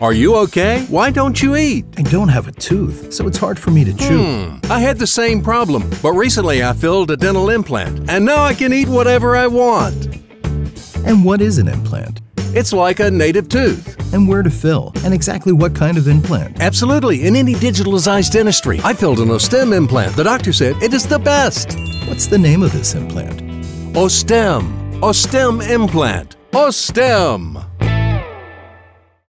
Are you okay? Why don't you eat? I don't have a tooth, so it's hard for me to chew. Hmm. I had the same problem, but recently I filled a dental implant, and now I can eat whatever I want. And what is an implant? It's like a native tooth. And where to fill? And exactly what kind of implant? Absolutely, in any digitalized dentistry. I filled an Osstem implant. The doctor said it is the best. What's the name of this implant? Osstem. Osstem implant. Osstem.